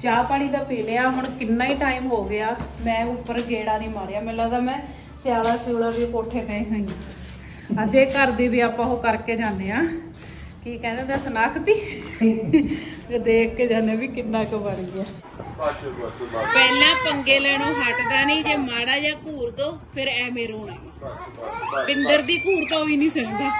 ਚਾਹ ਪਾਣੀ ਦਾ ਪੀ ਲਿਆ, ਹੁਣ ਕਿੰਨਾ ਹੀ ਟਾਈਮ ਹੋ ਗਿਆ, ਮੈਂ ਉੱਪਰ ਗੇੜਾ ਨਹੀਂ ਮਾਰਿਆ। ਮੈਨੂੰ ਲੱਗਦਾ ਮੈਂ ਸਿਆਲਾ ਸਿਉਲਾ ਵੀ ਕੋਠੇ ਗਏ ਹੋਈ ਅੱਜ ਇਹ ਘਰ ਦੀ ਵੀ ਆਪਾਂ ਉਹ ਕਰਕੇ ਜਾਂਦੇ ਆ ਕੀ ਕਹਿੰਦੇ ਨੇ ਸਨਾਖਤੀ? ਇਹ ਦੇਖ ਕੇ ਜਾਂਦੇ ਵੀ ਕਿੰਨਾ ਕੁ ਬਣ ਗਿਆ। ਪਹਿਲਾਂ ਪੰਗੇ ਲੈਣੋਂ ਹਟਦਾ ਨਹੀਂ, ਜੇ ਮਾੜਾ ਜਿਹਾ ਘੂਰ ਦੋ, ਫਿਰ ਐਵੇਂ ਰੋਣਾ ਪਿੰਦਰ ਦੀ ਘੂਰ ਤਾਂ ਹੋਈ ਨਹੀਂ ਸਕਦਾ।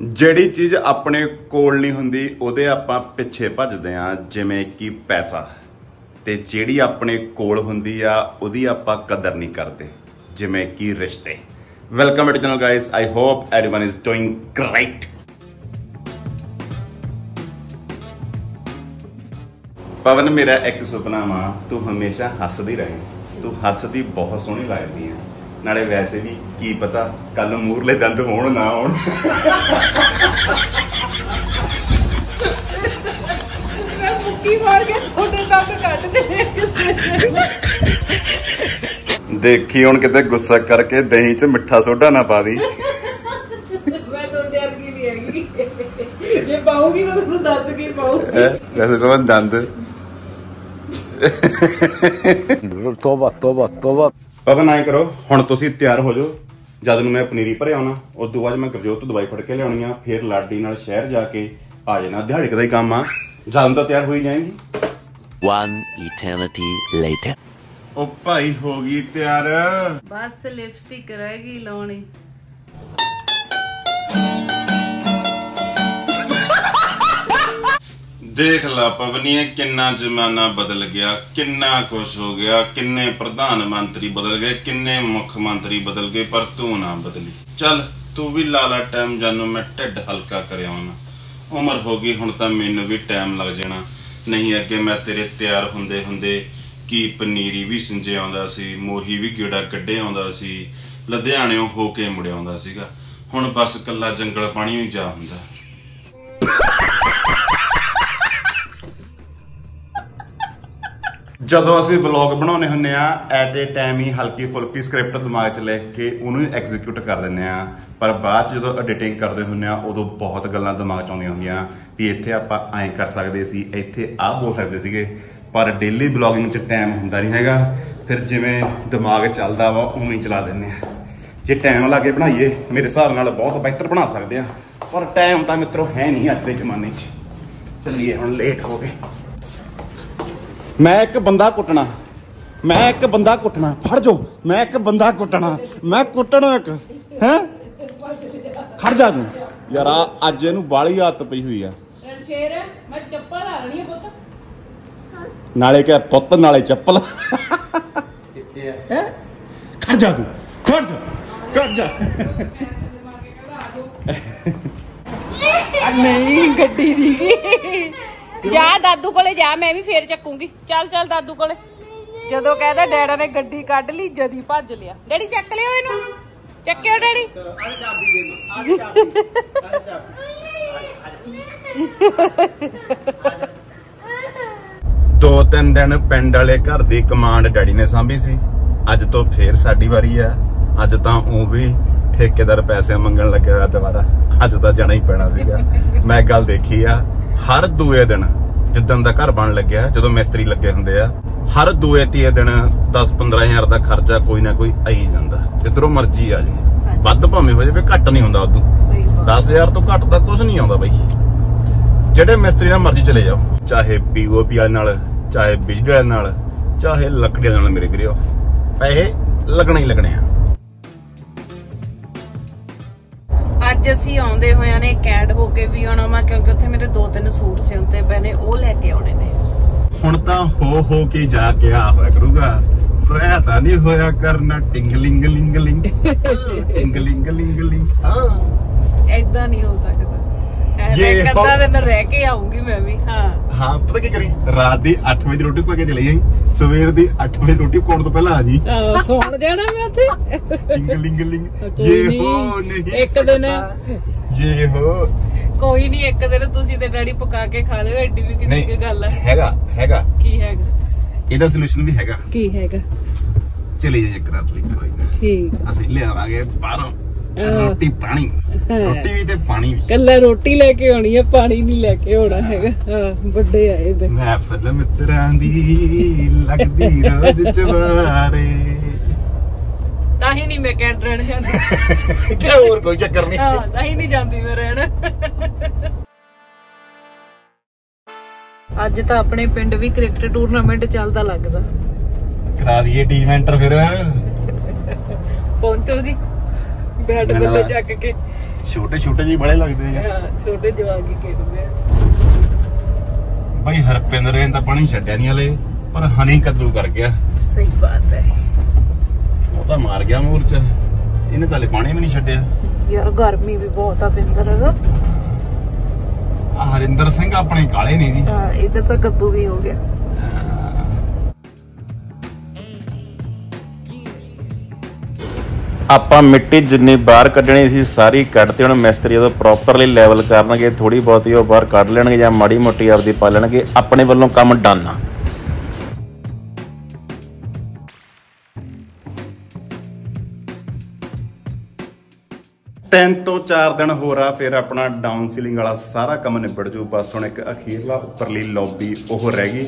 ਜਿਹੜੀ ਚੀਜ਼ ਆਪਣੇ ਕੋਲ ਨਹੀਂ ਹੁੰਦੀ ਉਹਦੇ ਆਪਾਂ ਪਿੱਛੇ ਭੱਜਦੇ ਆ ਜਿਵੇਂ ਕਿ ਪੈਸਾ ਤੇ ਜਿਹੜੀ ਆਪਣੇ ਕੋਲ ਹੁੰਦੀ ਆ ਉਹਦੀ ਆਪਾਂ ਕਦਰ ਨਹੀਂ ਕਰਦੇ ਜਿਵੇਂ ਕਿ ਰਿਸ਼ਤੇ welcome to channel guys I hope everyone is doing great Pawan ਮੇਰਾ ਇੱਕ ਸੁਪਨਾ ਵਾ ਤੂੰ ਹਮੇਸ਼ਾ ਹੱਸਦੀ ਰਹੇ ਤੂੰ ਹੱਸਦੀ ਬਹੁਤ ਸੋਹਣੀ ਲੱਗਦੀ ਹੈ ਨਾਲੇ ਵੈਸੇ ਵੀ ਕੀ ਪਤਾ ਕੱਲ ਮੂਰਲੇ ਦੰਦ ਹੋਣ ਨਾ ਹੋਣ। ਮੈਂ ਮੁੱਕੀ ਮਾਰ ਕੇ ਤੁਹਾਡੇ ਦੰਦ ਕੱਢ ਦੇ। ਦੇਖੀ ਹੁਣ ਕਿਤੇ ਗੁੱਸਾ ਕਰਕੇ ਦਹੀਂ 'ਚ ਮਿੱਠਾ ਸੋਡਾ ਨਾ ਪਾ ਦੀ। ਮੈਂ ਤੁਹਾਡੇ ਵਰਗੀ ਨਹੀਂ ਹੈਗੀ। ਜੇ ਪਾਉਗੀ ਤਾਂ ਤੁਹਾਨੂੰ ਦੱਸ ਕੇ ਪਾਉ ਹੈਂ? ਵੈਸੇ ਤਾਂ ਮੈਂ ਦੰਦ। ਤੋਬਾ ਤੋਬਾ ਤੋਬਾ। ਪਵਨ ਆਏ ਕਰੋ ਹੁਣ ਤੁਸੀਂ ਤਿਆਰ ਹੋ ਜਾਓ। ਜਦ ਨੂੰ ਮੈਂ ਪਨੀਰੀ ਭਰੇ ਆਉਣਾ ਉਸ ਤੋਂ ਬਾਅਦ ਮੈਂ ਗੁਰਜੋਤ ਤੋਂ ਦਵਾਈ ਫੜ ਕੇ ਲਿਆਉਣੀ ਆ ਫਿਰ ਲਾਡੀ ਨਾਲ ਸ਼ਹਿਰ ਜਾ ਕੇ ਆ ਜਾਣਾ ਦਿਹਾੜੀ ਦਾ ਹੀ ਕੰਮ ਆ। ਜਦ ਨੂੰ ਤਾਂ ਤਿਆਰ ਹੋਈ ਜਾਏਗੀ। One eternity later. ਉਹ ਭਾਈ ਹੋ ਗਈ ਤਿਆਰ। ਬਸ ਲਿਪਸਟਿਕ ਰਹਿ ਗਈ ਲਾਉਣੀ। ਦੇਖ ਲਾ ਪਵਨੀਏ, ਕਿੰਨਾ ਜ਼ਮਾਨਾ ਬਦਲ ਗਿਆ, ਕਿੰਨਾ ਕੁਛ ਹੋ ਗਿਆ, ਕਿੰਨੇ ਪ੍ਰਧਾਨ ਮੰਤਰੀ ਬਦਲ ਗਏ, ਕਿੰਨੇ ਮੁੱਖ ਮੰਤਰੀ ਬਦਲ ਗਏ, ਪਰ ਤੂੰ ਨਾ ਬਦਲੀ। ਚੱਲ, ਤੂੰ ਵੀ ਲਾਲਾ ਟਾਈਮ ਜਾਨੂੰ, ਮੈਂ ਢਿੱਡ ਹਲਕਾ ਕਰਿਆ ਨਾ ਉਮਰ ਹੋ ਗਈ, ਹੁਣ ਤਾਂ ਮੈਨੂੰ ਵੀ ਟਾਈਮ ਲੱਗ ਜਾਣਾ। ਨਹੀਂ, ਅੱਗੇ ਮੈਂ ਤੇਰੇ ਤਿਆਰ ਹੁੰਦੇ ਹੁੰਦੇ ਕੀ ਪਨੀਰੀ ਵੀ ਸਿੰਜੇ ਆਉਂਦਾ ਸੀ, ਮੋਹੀ ਵੀ ਗੇੜਾ ਕੱਢੇ ਆਉਂਦਾ ਸੀ ਲੁਧਿਆਣਿਓਂ ਹੋ ਕੇ ਮੁੜਿਆ ਆਉਂਦਾ ਸੀਗਾ। ਹੁਣ ਬਸ ਕੱਲਾ ਜੰਗਲ ਪਾਣੀ ਹੀ ਜਾ ਹੁੰਦਾ। ਜਦੋਂ ਅਸੀਂ ਵਲੌਗ ਬਣਾਉਨੇ ਹੁੰਨੇ ਆ ਐਟ ਏ ਟਾਈਮ ਹੀ ਹਲਕੀ ਫੁਲਕੀ ਸਕ੍ਰਿਪਟ ਦਿਮਾਗ 'ਚ ਲਿਖ ਕੇ ਉਹਨੂੰ ਐਗਜ਼ੀਕਿਊਟ ਕਰ ਦਿੰਨੇ ਆ ਪਰ ਬਾਅਦ 'ਚ ਜਦੋਂ ਐਡੀਟਿੰਗ ਕਰਦੇ ਹੁੰਨੇ ਆ ਉਦੋਂ ਬਹੁਤ ਗੱਲਾਂ ਦਿਮਾਗ 'ਚ ਆਉਂਦੀਆਂ ਹੁੰਦੀਆਂ ਵੀ ਇੱਥੇ ਆਪਾਂ ਐਂ ਕਰ ਸਕਦੇ ਸੀ, ਇੱਥੇ ਆਹ ਬੋਲ ਸਕਦੇ ਸੀਗੇ। ਪਰ ਡੇਲੀ ਵਲੌਗਿੰਗ 'ਚ ਟਾਈਮ ਹੁੰਦਾ ਨਹੀਂ ਹੈਗਾ। ਫਿਰ ਜਿਵੇਂ ਦਿਮਾਗ ਚੱਲਦਾ ਵਾ, ਉਵੇਂ ਹੀ ਚਲਾ ਦਿੰਨੇ ਆ ਜੇ ਟਾਈਮ ਲਾ ਕੇ ਬਣਾਈਏ, ਮੇਰੇ ਹਿਸਾਬ ਨਾਲ ਬਹੁਤ ਬਿਹਤਰ ਬਣਾ ਸਕਦੇ ਆ ਪਰ ਟਾਈਮ ਤਾਂ ਮਿੱਤਰੋ ਹੈ ਨਹੀਂ ਅੱਜ ਦੇ ਜ਼ਮਾਨੇ 'ਚ। ਚੱਲੀਏ ਹੁਣ ਲੇਟ ਹੋ ਗਏ। ਮੈਂ ਇੱਕ ਬੰਦਾ ਕੁੱਟਣਾ। ਮੈਂ ਇੱਕ ਬੰਦਾ ਕੁੱਟਣਾ। ਫੜ ਜੋ। ਮੈਂ ਇੱਕ ਬੰਦਾ ਕੁੱਟਣਾ। ਮੈਂ ਕੁੱਟਣਾ ਇੱਕ। ਹੈ? ਖੜ ਜਾ ਤੂੰ। ਯਾਰ ਅੱਜ ਇਹਨੂੰ ਬਾਲੀ ਆਦਤ ਪਈ ਹੋਈ ਆ। ਸ਼ੇਰ ਮੈਂ ਚੱਪਲ ਲਾ ਲੈਣੀ ਹੈ ਪੁੱਤ। ਨਾਲੇ ਕਿ ਪੁੱਤ ਨਾਲੇ ਚੱਪਲ। ਕਿੱਥੇ ਆ? ਖੜ ਜਾ ਤੂੰ। ਖੜ ਜਾ। ਖੜ ਜਾ। ਨਹੀਂ ਗੱਡੀ ਦੀ। ਜਾ ਦਾਦੂ ਕੋਲੇ ਜਾ, ਮੈਂ ਵੀ ਫੇਰ ਚੱਕੂੰਗੀ। ਚੱਲ ਚੱਲ ਦਾਦੂ ਕੋਲੇ। ਜਦੋਂ ਕਹਿੰਦਾ ਡੈਡਾ ਨੇ ਗੱਡੀ ਕੱਢ ਲਈ, ਜਦੀ ਭੱਜ ਲਿਆ। ਡੈਡੀ, ਚੱਕ ਲਿਓ ਇਹਨੂੰ। ਚੱਕਿਓ ਡੈਡੀ। ਦੋ ਤਿੰਨ ਦਿਨ ਪਿੰਡ ਵਾਲੇ ਘਰ ਦੀ ਕਮਾਂਡ ਡੈਡੀ ਨੇ ਸਾਂਭੀ ਸੀ। ਅੱਜ ਤੋਂ ਫੇਰ ਸਾਡੀ ਵਾਰੀ ਆ। ਅੱਜ ਤਾਂ ਉਹ ਵੀ ਠੇਕੇਦਾਰ ਪੈਸੇ ਮੰਗਣ ਲੱਗਿਆ ਦੁਬਾਰਾ। ਅੱਜ ਤਾਂ ਜਾਣਾ ਹੀ ਪੈਣਾ ਸੀਗਾ। ਮੈਂ ਗੱਲ ਦੇਖੀ ਆ। ਹਰ ਦੂਏ ਦਿਨ ਜਿੱਦਣ ਦਾ ਘਰ ਬਣ ਲੱਗਿਆ ਜਦੋਂ ਮਿਸਤਰੀ ਲੱਗੇ ਹੁੰਦੇ ਆ ਹਰ ਦੂਏ ਤੀਏ ਦਿਨ 10 15000 ਦਾ ਖਰਚਾ ਕੋਈ ਨਾ ਕੋਈ ਆਈ ਜਾਂਦਾ। ਜਿੱਧਰੋਂ ਮਰਜ਼ੀ ਆ ਜੇ ਵੱਧ ਭਾਵੇਂ ਹੋ ਜਾਵੇ ਘੱਟ ਨਹੀਂ ਹੁੰਦਾ ਉਦੋਂ। ਸਹੀ 10000 ਤੋਂ ਘੱਟ ਤਾਂ ਕੁਝ ਨਹੀਂ ਆਉਂਦਾ ਬਾਈ। ਜਿਹੜੇ ਮਿਸਤਰੀ ਨਾਲ ਮਰਜ਼ੀ ਚਲੇ ਜਾਓ ਚਾਹੇ ਪੀਓਪੀ ਵਾਲੇ ਨਾਲ ਚਾਹੇ ਬਿਜਲੀ ਵਾਲੇ ਨਾਲ ਚਾਹੇ ਲੱਕੜੀ ਵਾਲੇ ਨਾਲ ਮੇਰੇ ਵੀਰੋ। ਪੈਸੇ ਲੱਗਣੇ ਹੀ ਲੱਗਣੇ ਆ। ਅੱਜ ਅਸੀਂ ਆਉਂਦੇ ਹੋਇਆਂ ਨੇ ਕੈਡ ਹੋ ਕੇ ਵੀ ਆਉਣਾ ਵਾ ਕਿਉਂਕਿ ਉੱਥੇ ਮੇਰੇ ਦੋ ਤਿੰਨ ਸੂਟ ਸਿਉਂਤੇ ਪਏ ਨੇ ਉਹ ਲੈ ਕੇ ਆਉਣੇ ਨੇ। ਹੁਣ ਤਾਂ ਹੋ ਹੋ ਕੇ ਜਾ ਕੇ ਆ ਹੋਇਆ ਕਰੂਗਾ। ਰਹਿ ਤਾਂ ਨਹੀਂ ਹੋਇਆ ਕਰਨਾ ਟਿੰਗਲਿੰਗ ਲਿੰਗ ਲਿੰਗ ਟਿੰਗਲਿੰਗ ਲਿੰਗ ਲਿੰਗ ਐਦਾਂ ਨਹੀਂ ਹੋ ਸਕਦਾ। ਇਹ ਕਰਦਾ ਦਿਨ ਰਹਿ ਕੇ ਆਉਂਗੀ ਮੈਂ ਵੀ ਹਾਂ। ਹਾਂ ਪਤਾ ਕੀ ਕਰੀ? ਰਾਤ ਦੀ 8 ਵਜੇ ਰੋਟੀ ਪਾ ਕੇ ਚਲੇ ਜਾਈ ਸਵੇਰ ਦੀ 8 ਵਜੇ ਰੋਟੀ ਪਕਾਉਣ ਤੋਂ ਪਹਿਲਾਂ ਆ ਜੀ। ਸੌਣ ਜਾਣਾ ਮੈਂ ਉੱਥੇ? ਟਿੰਗਲਿੰਗ ਲਿੰਗ ਕੋਈ ਇਹ ਹੋ ਨਹੀਂ, ਇੱਕ ਦਿਨ-। ਇਹ ਹੋ। ਕੋਈ ਨਹੀਂ ਇੱਕ ਦਿਨ ਤੁਸੀਂ ਤੇ ਡੈਡੀ ਪਕਾ ਕੇ ਖਾ ਲਿਓ ਐਡੀ ਵੀ ਕਿੰਨੀ ਕੁ ਗੱਲ ਹੈ ਹੈਗਾ ਹੈਗਾ। ਕੀ ਹੈਗਾ? ਇਹਦਾ ਸੋਲੂਸ਼ਨ ਵੀ ਹੈਗਾ। ਕੀ ਹੈਗਾ? ਚਲੀ ਜਾਏ ਇੱਕ ਰਾਤ ਲਈ ਕੋਈ ਨਾ ਠੀਕ। ਅਸੀਂ ਲਿਆਵਾਂਗੇ ਬਾਹਰੋਂ। ਰੋਟੀ ਪਾਣੀ। ਰੋਟੀ ਵੀ ਤੇ ਪਾਣੀ ਵੀ। ਕੱਲਾ ਰੋਟੀ ਲੈ ਕੇ ਆਉਣੀ ਆ ਪਾਣੀ ਨਹੀਂ ਲੈ ਕੇ ਆਉਣਾ ਹੈਗਾ। ਹਾਂ ਵੱਡੇ ਆਏ ਤੇ ਮੈਂ ਫਿਲਮ ਮਿੱਤਰਾਂ ਦੀ ਲੱਗਦੀ ਰੋਜ਼ ਚਵਾਰੇ ਤਾਂ ਹੀ ਨਹੀਂ ਮੈਂ ਕੈਂਟ ਰਹਿਣ ਜਾਂਦੀ। ਕਿ ਹੋਰ ਕੋਈ ਚੱਕਰ ਨਹੀਂ। ਹਾਂ ਤਾਂ ਹੀ ਨਹੀਂ ਜਾਂਦੀ ਮੈਂ ਰਹਿਣ। ਅੱਜ ਤਾਂ ਆਪਣੇ ਪਿੰਡ ਵੀ ਕ੍ਰਿਕਟ ਟੂਰਨਾਮੈਂਟ ਚੱਲਦਾ ਲੱਗਦਾ। ਕਰਾ ਦਈਏ ਟੀਮ ਐਂਟਰ ਫਿਰ। ਪਹੁੰਚੋ ਜੀ। ਬੈਟ ਬੱਲੇ ਚੱਕ ਕੇ। ਛੋਟੇ ਛੋਟੇ ਜੀ ਬੜੇ ਲੱਗਦੇ ਆ। ਹਾਂ, ਛੋਟੇ ਜਵਾਕ ਹੀ ਖੇਡਦੇ ਆ। ਬਈ ਹਰਪਿੰਦਰ ਨੇ ਤਾਂ ਪਾਣੀ ਛੱਡਿਆ ਨਹੀਂ ਹਲੇ ਪਰ ਹਨੀ ਕੱਦੂ ਕਰ ਗਿਆ। ਸਹੀ ਬਾਤ ਹੈ। ਉਹ ਤਾਂ ਮਾਰ ਗਿਆ ਮੂਰਚ। ਇਹਨੇ ਤਾਂ ਪਾਣੀ ਵੀ ਨਹੀਂ ਛੱਡਿਆ। ਯਾਰ ਗਰਮੀ ਵੀ ਬਹੁਤ ਆ ਪਿੰਦਰ। ਆ ਹਰਿੰਦਰ ਸਿੰਘ ਆਪਣੇ ਕਾਲੇ ਨੇ ਜੀ। ਹਾਂ ਇਧਰ ਤਾਂ ਕੱਦੂ ਵੀ ਹੋ ਗਿਆ। ਆਪਾਂ ਮਿੱਟੀ ਜਿੰਨੀ ਬਾਹਰ ਕੱਢਣੀ ਸੀ, ਸਾਰੀ ਕੱਢਤੀ ਹੁਣ ਮਿਸਤਰੀ ਜਦੋਂ ਪ੍ਰੋਪਰਲੀ ਲੈਵਲ ਕਰਨਗੇ ਥੋੜੀ ਬਹੁਤੀ ਉਹ ਬਾਹਰ ਕੱਢ ਲੈਣਗੇ ਜਾਂ ਮਾੜੀ ਮੋਟੀ ਆਪਦੀ ਪਾ ਲੈਣਗੇ, ਆਪਣੇ ਵੱਲੋਂ ਕੰਮ ਡਨ ਆ। ਤਿੰਨ ਤੋਂ ਚਾਰ ਦਿਨ ਹੋਰ ਆ, ਫਿਰ ਆਪਣਾ ਡਾਊਨ ਸੀਲਿੰਗ ਵਾਲਾ ਸਾਰਾ ਕੰਮ ਨਿਬੜ ਜੂ ਬਸ ਹੁਣ ਇੱਕ ਅਖੀਰਲਾ ਉੱਪਰਲੀ ਲੌਬੀ ਉਹ ਰਹਿ ਗਈ,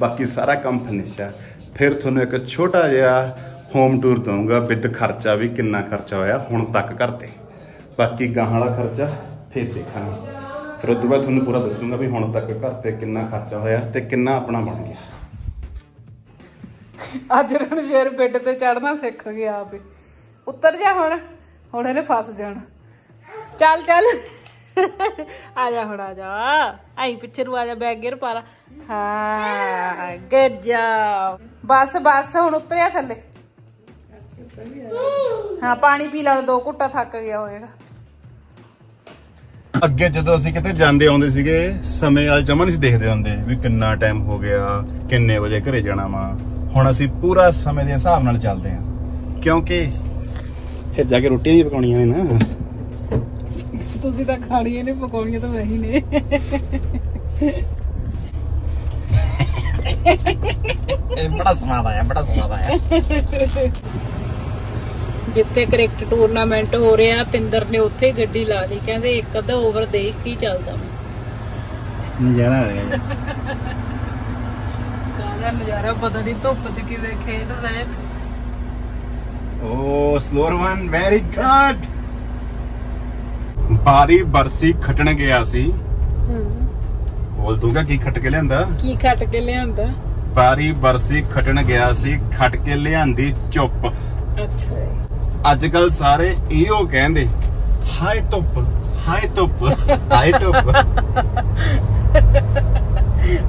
ਬਾਕੀ ਸਾਰਾ ਕੰਮ ਫਿਨਿਸ਼ ਆ। ਫਿਰ ਤੁਹਾਨੂੰ ਇੱਕ ਛੋਟਾ ਜਿਹਾ ਹੋਮ ਟੂਰ ਦਊਂਗਾ ਵਿਦ ਖਰਚਾ ਵੀ ਕਿੰਨਾ ਖਰਚਾ ਹੋਇਆ, ਹੁਣ ਤੱਕ ਘਰ ਤੇ ਬਾਕੀ ਗਾਹਾਂ ਵਾਲਾ ਖਰਚਾ ਫਿਰ ਦੇਖਾਂਗੇ। ਫਿਰ ਉਦੋਂ ਬਾਅਦ ਤੁਹਾਨੂੰ ਪੂਰਾ ਦੱਸੂਗਾ ਵੀ ਹੁਣ ਤੱਕ ਘਰ ਤੇ ਕਿੰਨਾ ਖਰਚਾ ਹੋਇਆ ਤੇ ਕਿੰਨਾ ਆਪਣਾ ਬਣ ਗਿਆ। ਅੱਜ ਰਣਸ਼ੇਰ ਬੈੱਡ ਤੇ ਚੜਨਾ ਸਿੱਖ ਗਿਆ ਆਪੇ। ਉੱਤਰ ਜਾ ਹੁਣ ਹੁਣ ਇਹਨੇ ਫਸ ਜਾਣਾ। ਚੱਲ ਚੱਲ। ਆ ਜਾ ਹੁਣ, ਆ ਜਾ। ਆਈ ਪਿੱਛੇ ਨੂੰ ਆ ਜਾ ਬੈਗ ਗੇਰ ਪਾ ਹਾਂ ਗੁੱਡ ਜੌਬ ਬਸ ਬਸ, ਹੁਣ ਉਤਰਿਆ ਥੱਲੇ। ਹਾਂ ਪਾਣੀ ਪੀ ਲੈਣ ਦੋ ਘੁੱਟਾ ਥੱਕ ਗਿਆ ਹੋਏਗਾ। ਅੱਗੇ ਜਦੋਂ ਅਸੀਂ ਕਿਤੇ ਜਾਂਦੇ ਆਉਂਦੇ ਸੀਗੇ ਸਮੇਂ ਵਾਲ ਜਮਾ ਨਹੀਂ ਸੀ ਦੇਖਦੇ ਹੁੰਦੇ ਵੀ ਕਿੰਨਾ ਟਾਈਮ ਹੋ ਗਿਆ ਕਿੰਨੇ ਵਜੇ ਘਰੇ ਜਾਣਾ ਵਾ। ਹੁਣ ਅਸੀਂ ਪੂਰਾ ਸਮੇਂ ਦੇ ਹਿਸਾਬ ਨਾਲ ਚੱਲਦੇ ਹਾਂ। ਕਿਉਂਕਿ ਫਿਰ ਜਾ ਕੇ ਰੋਟੀਆਂ ਵੀ ਪਕਾਉਣੀਆਂ ਨੇ ਨਾ। ਤੁਸੀਂ ਤਾਂ ਖਾਣੀਆਂ ਨੇ ਪਕਾਉਣੀਆਂ ਤਾਂ ਵਹੀ ਨੇ। ਇਹ ਬੜਾ ਸਵਾਦ ਆਇਆ ਬੜਾ ਸਵਾਦ ਆਇਆ। ਜਿੱਥੇ ਕ੍ਰਿਕਟ ਟੂਰਨਾਮੈਂਟ ਹੋ ਰਿਹਾ ਪਿੰਦਰ ਨੇ ਉੱਥੇ ਗੱਡੀ ਲਾ ਲਈ। ਕਹਿੰਦੇ ਇੱਕ ਅੱਧਾ ਓਵਰ ਦੇਖ ਕੇ ਚੱਲਦਾ। ਨਜ਼ਾਰਾ ਆ ਰਿਹਾ ਕਾਹਦਾ ਨਜ਼ਾਰਾ ਪਤਾ ਨਹੀਂ ਧੁੱਪ 'ਚ ਕਿਵੇਂ ਖੇਡ ਰਹੇ ਨੇ। Oh slower one very good ਬਾਰੀ ਬਰਸੀ ਖਟਣ ਗਿਆ ਸੀ। ਬੋਲ ਦੂੰਗਾ ਕੀ ਖਟ ਕੇ ਲਿਆਂਦਾ? ਕੀ ਖੱਟ ਕੇ ਲਿਆਂਦਾ? ਬਾਰੀ ਬਰਸੀ ਖਟਣ ਗਿਆ ਸੀ ਖਟ ਕੇ ਲਿਆਂਦੀ ਚੁੱਪ। ਅੱਛਾ। ਅੱਜ ਕੱਲ ਸਾਰੇ ਇਹੋ ਕਹਿੰਦੇ, ਹਾਏ ਧੁੱਪ ਹਾਏ ਧੁੱਪ ਹਾਏ ਧੁੱਪ।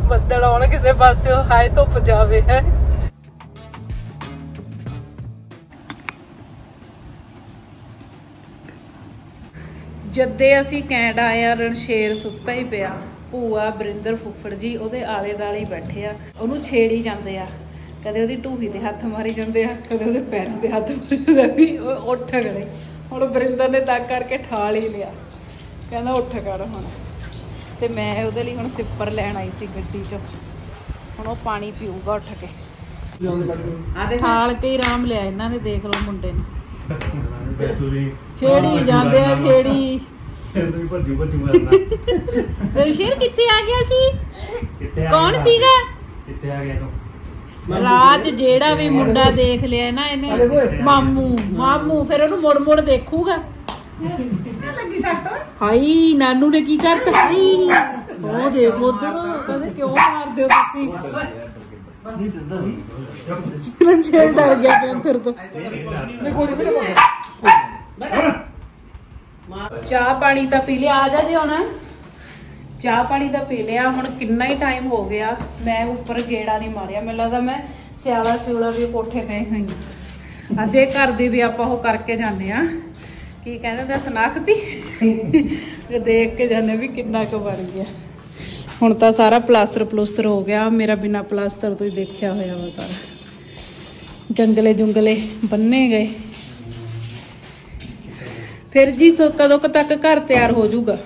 ਬੱਦਲ ਆਉਣ ਕਿਸੇ ਪਾਸੇ ਹਾਏ ਧੁੱਪ ਜਾਵੇ, ਹੈ। ਜੱਦੇ ਅਸੀਂ ਕੈਂਡ ਆਇਆ ਰਣਸ਼ੇਰ ਸੁੱਤਾ ਹੀ ਪਿਆ। ਭੂਆ ਬਰਿੰਦਰ ਫੁੱਫੜ ਜੀ ਉਹਦੇ ਆਲੇ ਦਾਲੇ ਹੀ ਬੈਠੇ ਆ। ਉਹਨੂੰ ਛੇੜੀ ਜਾਂਦੇ ਆ। ਕਦੇ ਉਹਦੀ ਢੂਹੀ ਦੇ ਹੱਥ ਮਾਰੀ ਜਾਂਦੇ ਆ ਕਦੇ ਉਹਦੇ ਪੈਰਾਂ ਦੇ ਹੱਥ ਮਾਰੀ ਜਾਂਦੇ ਵੀ ਉਹ ਉੱਠ ਗਏ ਹੁਣ ਬਰਿੰਦਰ ਨੇ ਤਾਂ ਕਰਕੇ ਠਾਲ ਹੀ ਲਿਆ। ਕਹਿੰਦਾ ਉੱਠ ਕਰ ਹੁਣ। ਤੇ ਮੈਂ ਉਹਦੇ ਲਈ ਹੁਣ ਸਿੱਪਰ ਲੈਣ ਆਈ ਸੀ ਗੱਡੀ 'ਚ। ਹੁਣ ਉਹ ਪਾਣੀ ਪੀਊਗਾ ਉੱਠ ਕੇ। ਠਾਲ ਕੇ ਹੀ ਆਰਾਮ ਲਿਆ ਇਹਨਾਂ ਨੇ ਦੇਖ ਲਓ ਮੁੰਡੇ ਨੂੰ। ਛੇੜੀ ਜਾਂਦੇ ਆ ਛੇੜੀ। ਭੱਜੂ ਭੱਜੂ ਕਰਨਾ ਰਣਸ਼ੀਰ ਕਿੱਥੇ ਆ ਗਿਆ ਸੀ? ਕਿੱਥੇ ਆ ਕੌਣ? ਸੀਗਾ? ਕਿੱਥੇ ਆ ਗਿਆ ਤੂੰ? ਰਾਜ ਜਿਹੜਾ ਵੀ ਮੁੰਡਾ ਦੇਖ ਲਿਆ ਨਾ ਇਹਨੇ, ਮਾਮੂ ਮਾਮੂ, ਫਿਰ ਉਹਨੂੰ ਮੁੜ ਮੁੜ ਦੇਖੂਗਾ। ਹਾਈ, ਨਾਨੂ ਨੇ ਕੀ ਕਰਤਾ? ਹਾਈ, ਉਹ ਦੇਖ ਉਧਰ, ਕਹਿੰਦੇ ਕਿਉਂ ਮਾਰਦੇ ਹੋ ਤੁਸੀਂ? ਰਣਸ਼ੀਰ ਡਰ ਗਿਆ ਪੈਂਥਰ ਤੋਂ। ਚਾਹ ਪਾਣੀ ਤਾਂ ਪੀ ਲਿਆ, ਆ ਜਾ ਜੀ ਹੁਣ। ਚਾਹ ਪਾਣੀ ਤਾਂ ਪੀ ਲਿਆ, ਹੁਣ ਕਿੰਨਾ ਹੀ ਟਾਈਮ ਹੋ ਗਿਆ, ਮੈਂ ਉੱਪਰ ਗੇੜਾ ਨਹੀਂ ਮਾਰਿਆ। ਮੈਨੂੰ ਲੱਗਦਾ ਮੈਂ ਸਿਆਲਾ ਸਿਉਲਾ ਵੀ ਕੋਠੇ ਗਏ ਹੋਈ ਅੱਜ ਇਹ ਘਰ ਦੀ ਵੀ ਆਪਾਂ ਉਹ ਕਰਕੇ ਜਾਂਦੇ ਆ ਕੀ ਕਹਿੰਦੇ ਦਾ ਸਨਾਖਤੀ? ਦੇਖ ਕੇ ਜਾਂਦੇ ਵੀ ਕਿੰਨਾ ਕੁ ਬਣ ਗਿਆ। ਹੁਣ ਤਾਂ ਸਾਰਾ ਪਲਾਸਟਰ ਪਲੂਸਟਰ ਹੋ ਗਿਆ, ਮੇਰਾ ਬਿਨਾ ਪਲਾਸਟਰ ਤੋਂ ਹੀ ਦੇਖਿਆ ਹੋਇਆ ਵਾ ਸਾਰਾ। ਜੰਗਲੇ ਜੁੰਗਲੇ ਬੰਨੇ ਗਏ। ਫਿਰ ਜੀ ਕਦੋਂ ਕੁ ਤੱਕ ਘਰ ਤਿਆਰ ਹੋ ਜਾਊਗਾ।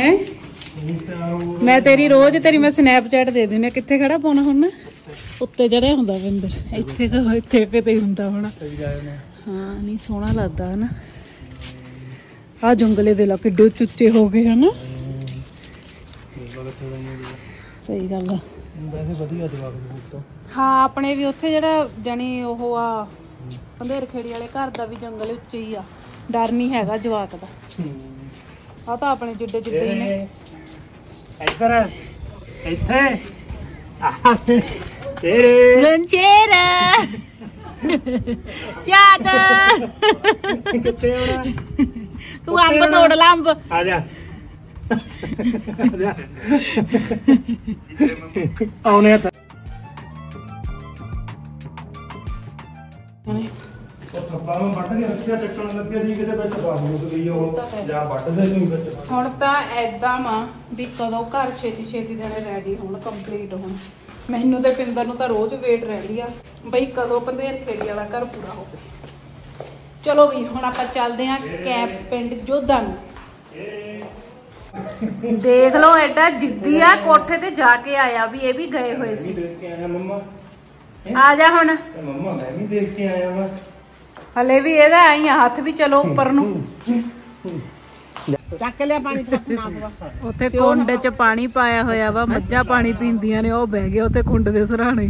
ਹੈ? ਮੈਂ ਤੇਰੀ ਰੋਜ਼ ਤੇਰੀ ਮੈਂ ਸਨੈਪਚੈਟ ਦੇ ਦਿੰਦੀ ਹਾਂ। ਕਿੱਥੇ ਖੜਾ ਪਾਉਣਾ ਹੁਣ? ਉੱਤੇ ਚੜਿਆ ਹੁੰਦਾ ਵਿੰਦਰ ਇੱਥੇ ਕੁ- ਇੱਥੇ ਕਿਤੇ ਹੁੰਦਾ ਹੋਣਾ। ਹਾਂ, ਨਹੀਂ, ਸੋਹਣਾ ਲੱਗਦਾ ਹਨਾ। ਆ ਜੰਗਲੇ ਦੇ ਲਾ ਕਿੱਡੇ ਚੁੱਚੇ ਹੋ ਗਏ ਹਨਾ। ਸਹੀ ਗੱਲ ਆ। ਵੈਸੇ ਵਧੀਆ ਜਵਾਬ ਦਿੱਤਾ ਹਾਂ, ਆਪਣੇ ਵੀ ਉੱਥੇ ਜਿਹੜਾ ਜਾਨੀ ਉਹ ਆ ਪੰਧੇਰ ਖੇੜੀ ਵਾਲੇ ਘਰ ਦਾ ਵੀ ਜੰਗਲ ਉੱਚੇ ਹੀ ਆ। ਡਰ ਨਹੀਂ ਹੈਗਾ ਜਵਾਕ ਦਾ। ਆ ਤਾਂ ਆਪਣੇ ਜਿੱਡੇ ਜਿੱਡੇ ਹੀ ਨੇ। ਇੱਧਰ ਇੱਥੇ। ਆਹ, ਤੇਰੇ। ਲੰਚੇਰਾ। ਚਾਦ ਕਿੱਥੇ ਆਉਣਾ ਤੂੰ ਅੰਬ ਤੋੜ ਲਾ ਅੰਬ। ਆ ਜਾ। ਆ ਜਾ। ਆਉਣੇ ਤਾਂ। ਉਹ ਥੱਪਾ ਨੂੰ ਵੱਢ ਕੇ ਰੱਖਿਆ ਟੱਕਣ ਲੱਗਿਆ ਜੀ ਕਿਤੇ ਵਿੱਚ ਨੂੰ ਗਈ ਉਹ। ਜਾਂ ਵੱਢਦੇ ਨਹੀਂ ਵਿੱਚ। ਹੁਣ ਤਾਂ ਐਦਾਂ ਵਾ ਵੀ ਕਦੋਂ ਘਰ ਛੇਤੀ ਛੇਤੀ ਦੇਣੇ ਰੈਡੀ ਹੋਣ ਕੰਪਲੀਟ ਹੋਣ। ਮੈਨੂੰ ਤੇ ਪਿੰਦਰ ਨੂੰ ਤਾਂ ਰੋਜ਼ ਵੇਟ ਰਹਿੰਦੀ ਆ ਬਈ ਕਦੋਂ ਪੰਧੇਰ ਖੇੜੀ ਵਾਲਾ ਘਰ ਪੂਰਾ ਹੋਵੇ। ਚਲੋ ਵੀ ਹੁਣ ਆਪਾਂ ਚੱਲਦੇ ਆਂ ਕੈਂਪ ਪਿੰਡ ਜੋਧਾ ਨੂੰ ਦੇਖ ਲਓ ਐਡਾ ਜਿੱਦੀ ਆ ਕੋਠੇ ਤੇ ਜਾ ਕੇ ਆਇਆ ਵੀ ਇਹ ਵੀ ਗਏ ਹੋਏ ਸੀ। ਦੇਖ ਕੇ ਆਇਆ ਮੰਮਾ। ਆ ਜਾ ਹੁਣ। ਤੇ ਮੰਮਾ ਮੈਂ ਵੀ ਦੇਖ ਕੇ ਆਇਆ ਵਾ। ਹਲੇ ਵੀ ਇਹਦਾ ਆਈ ਆ ਹੱਥ ਵੀ ਚਲੋ ਉੱਪਰ ਨੂੰ। ਚੱਕ ਲਿਆ ਪਾਣੀ ਤੋਂ ਨਾ ਬਸ ਉੱਥੇ ਕੁੰਡ 'ਚ ਪਾਣੀ ਪਾਇਆ ਹੋਇਆ ਵਾ ਮੱਝਾਂ ਪਾਣੀ ਪੀਂਦੀਆਂ ਨੇ ਉਹ ਬਹਿ ਗਏ ਉੱਥੇ ਕੁੰਡ ਦੇ ਸਰਾਣੇ।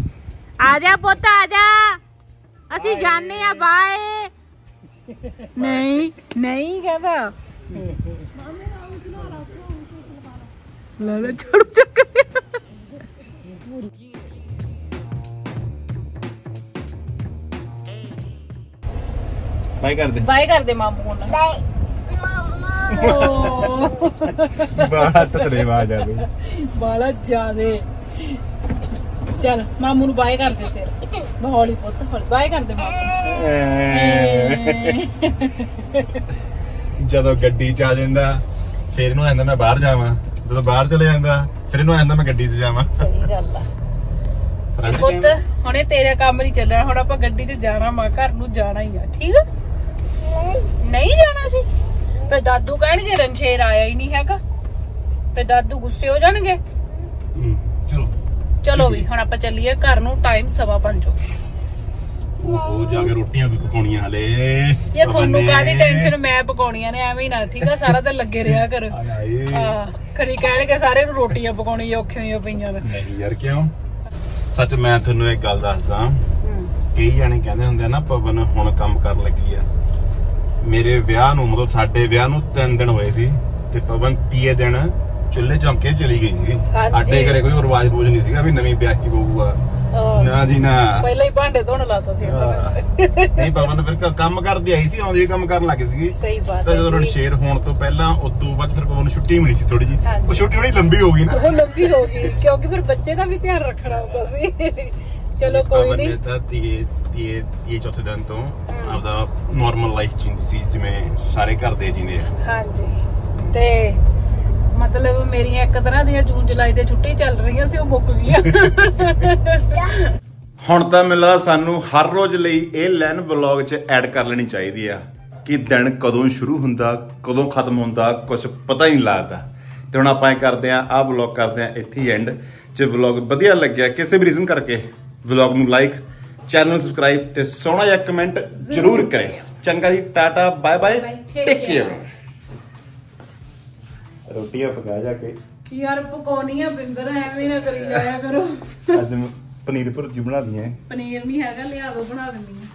ਆ ਜਾ ਪੁੱਤ ਆ ਜਾ। ਅਸੀਂ ਜਾਣੇ ਆ ਬਾਏ। ਨਹੀਂ ਨਹੀਂ ਕਹਦਾ। ਲੈ ਲੈ ਛੜ ਚੱਕ ਬਾਈ ਕਰਦੇ ਬਾਏ ਕਰਦੇ ਮਾਮੂ ਹੁਣ। ਬਾਹਰ ਤੇਰੇ ਆਵਾਜ਼ ਆ ਗਈ। ਬਾਲਾ ਜ਼ਿਆਦੇ ਚੱਲ ਮਾਮੂ ਨੂੰ ਬਾਏ ਕਰਦੇ ਫਿਰ। ਹੌਲੀ ਪੁੱਤ ਹੌਲੀ ਬਾਏ ਕਰਦੇ ਮਾਮੂ। ਜਦੋਂ ਗੱਡੀ 'ਚ ਆ ਜਾਂਦਾ ਫਿਰ ਇਹਨੂੰ ਆਂਦਾ ਮੈਂ ਬਾਹਰ ਜਾਵਾਂ। ਜਦੋਂ ਬਾਹਰ ਚਲੇ ਜਾਂਦਾ ਫਿਰ ਇਹਨੂੰ ਆਂਦਾ ਮੈਂ ਗੱਡੀ 'ਚ ਜਾਵਾਂ। ਸਹੀ ਗੱਲ ਆ। ਪੁੱਤ? ਹੁਣੇ ਤੇਰਾ ਕੰਮ ਨਹੀਂ ਚੱਲਣਾ ਹੁਣ ਆਪਾਂ ਗੱਡੀ 'ਚ ਜਾਣਾ ਮਾ ਘਰ ਨੂੰ ਜਾਣਾ ਹੀ ਆ। ਠੀਕ ਆ? ਨਹੀਂ ਜਾਣਾ ਸੀ। ਫੇ ਦਾਦੂ ਕਹਿਣਗੇ ਰਣਛੇਰ ਆਇਆ ਹੀ ਨਹੀਂ ਹੈਗਾ। ਫੇ ਦਾਦੂ ਗੁੱਸੇ ਹੋ ਜਾਣਗੇ। ਹੂੰ, ਚਲੋ। ਚਲੋ ਵੀ ਹੁਣ ਆਪਾਂ ਚੱਲੀਏ ਘਰ ਨੂੰ ਟਾਈਮ ਸਵਾ ਪੰਜ ਹੋ ਗਿਆ। ਉਹ ਜਾ ਕੇ ਰੋਟੀਆਂ ਵੀ ਪਕਾਉਣੀਆਂ ਹਲੇ। ਇਹ ਤੁਹਾਨੂੰ ਕਾਹਦੀ ਟੈਨਸ਼ਨ ਮੈਂ ਪਕਾਉਣੀਆਂ ਨੇ ਐਵੇਂ ਹੀ ਨਾ ਠੀਕ ਆ? ਸਾਰਾ ਦਿਨ ਲੱਗੇ ਰਿਹਾ ਕਰ। ਆ ਖਰੀ ਕਹਿਣਗੇ ਸਾਰੇ ਨੂੰ ਰੋਟੀਆਂ ਪਕਾਉਣੀਆਂ ਔਖੀਆਂ ਹੋਈਆਂ ਪਈਆਂ ਨੇ। ਨਹੀਂ ਯਾਰ ਕਿਉਂ? ਸੱਚ ਮੈਂ ਤੁਹਾਨੂੰ ਇੱਕ ਗੱਲ ਦੱਸਦਾ। ਕਈ ਜਾਣੇ ਕਹਿੰਦੇ ਹੁੰਦੇ ਆ ਨਾ ਪਵਨ ਹੁਣ ਕੰਮ ਕਰਨ ਲੱਗੀ ਆ। ਮੇਰੇ ਵਿਆਹ ਨੂੰ ਮਤਲਬ ਸਾਡੇ ਵਿਆਹ ਨੂੰ 3 ਦਿਨ ਹੋਏ ਸੀ ਤੇ ਪਵਨ ਤੀਏ ਦਿਨ ਚੁੱਲ੍ਹੇ ਚੌਂਕੇ ਚਲੀ ਗਈ ਸੀ। ਸਾਡੇ ਘਰੇ ਕੋਈ ਰਿਵਾਜ ਬੋਝ ਨਹੀਂ ਸੀਗਾ ਵੀ ਨਵੀਂ ਵਿਆਹੀ ਬਹੂ ਆ ਨਾ ਜੀ ਨਾ। ਪਹਿਲਾਂ ਹੀ ਭਾਂਡੇ ਧੋਣ ਲਾਤਾ ਸੀ। ਨਹੀਂ ਪਵਨ ਫਿਰ ਕੰਮ ਕਰਦੀ ਆਈ ਸੀ ਆਉਂਦੀ ਕੰਮ ਕਰਨ ਲੱਗ ਸੀਗੀ। ਸਹੀ ਬਾਤ ਤਾਂ ਜਦੋਂ ਜੀ। ਸ਼ੇਰ ਹੋਣ ਤੋਂ ਪਹਿਲਾਂ ਉਦੋਂ ਬਾਅਦ ਫਿਰ ਪਵਨ ਨੂੰ ਛੁੱਟੀ ਮਿਲੀ ਸੀ ਥੋੜੀ ਜੀ। ਉਹ ਛੁੱਟੀ ਥੋੜੀ ਲੰਬੀ ਹੋ ਗਈ ਨਾ। ਉਹ ਲੰਬੀ ਹੋ ਗਈ ਕਿਉਂਕਿ ਫਿਰ ਬੱਚੇ ਦਾ ਵੀ ਧਿਆਨ ਰੱਖਣਾ ਹੁੰਦਾ ਸੀ। ਚਲੋ ਕੋਈ ਪਵਨ ਨਹੀਂ ਨੇ ਤਾਂ ਤੀਏ ਤੀਏ ਤੀਏ ਚੌਥੇ ਦਿਨ ਤੋਂ ਆਪਦਾ ਨਾਰਮਲ ਲਾਈਫ ਜੀਂਦੀ ਸੀ ਜਿਵੇਂ ਸਾਰੇ ਘਰ ਦੇ ਜੀਂਦੇ ਆ। ਹਾਂਜੀ। ਤੇ ਮਤਲਬ ਮੇਰੀਆਂ ਇੱਕ ਤਰ੍ਹਾਂ ਦੀਆਂ ਜੂਨ ਜੁਲਾਈ ਦੇ ਛੁੱਟੀ ਚੱਲ ਰਹੀਆਂ ਸੀ ਉਹ ਮੁੱਕ ਗਈਆਂ। ਹੁਣ ਤਾਂ ਮੈਨੂੰ ਲੱਗਦਾ ਸਾਨੂੰ ਹਰ ਰੋਜ਼ ਲਈ ਇਹ ਲਾਈਨ ਵਲੌਗ 'ਚ ਐਡ ਕਰ ਲੈਣੀ ਚਾਹੀਦੀ ਆ ਕਿ ਦਿਨ ਕਦੋਂ ਸ਼ੁਰੂ ਹੁੰਦਾ ਕਦੋਂ ਖਤਮ ਹੁੰਦਾ ਕੁਝ ਪਤਾ ਹੀ ਨਹੀਂ ਲੱਗਦਾ। ਤੇ ਹੁਣ ਆਪਾਂ ਇਹ ਕਰਦੇ ਆ ਆਹ ਵਲੌਗ ਕਰਦੇ ਆ ਇੱਥੇ ਐਂਡ ਜੇ ਵਲੌਗ ਵਧੀਆ ਲੱਗਿਆ ਕਿਸੇ ਵੀ ਰੀਜ਼ਨ ਕਰਕੇ ਵਲੌਗ ਨੂੰ ਲਾਈਕ ਚੈਨਲ ਨੂੰ ਸਬਸਕ੍ਰਾਈਬ ਤੇ ਸੋਹਣਾ ਜਿਹਾ ਕਮੈਂਟ ਜ਼ਰੂਰ ਕਰੇ ਚੰਗਾ ਜੀ tata bye bye take. Care ਰੋਟੀਆਂ ਪਕਾ ਜਾ ਕੇ। ਯਾਰ ਪਕੌਣੀ ਆ ਬਿੰਦਰ ਐਵੇਂ ਨਾ ਕਰੀ ਜਾਇਆ ਕਰੋ। ਅੱਜ ਮੈਂ ਪਨੀਰ ਭੁਰਜੀ ਬਣਾ ਲਈ ਹੈ ਪਨੀਰ ਨਹੀਂ ਹੈਗਾ ਲਿਆ ਦੋ ਬਣਾ ਦਿੰਦੀ ਆ।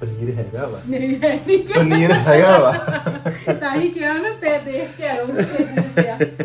ਪਨੀਰ ਹੈਗਾ ਵਾ। ਨਹੀਂ ਹੈ ਨਹੀਂ ਪਨੀਰ ਹੈਗਾ ਵਾ। ਤਾਂ ਹੀ ਕਿਹਾ ਨਾ ਪੇ ਦੇਖ ਕੇ ਆਉਂ ਤੇ